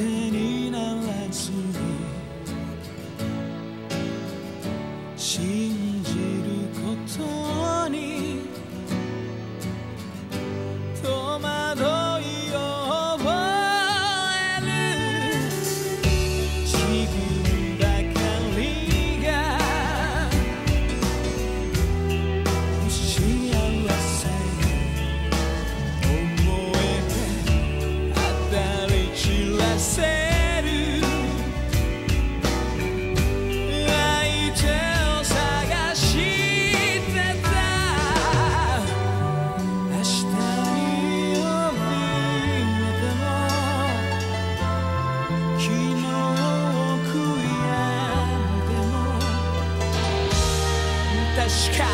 everything cash.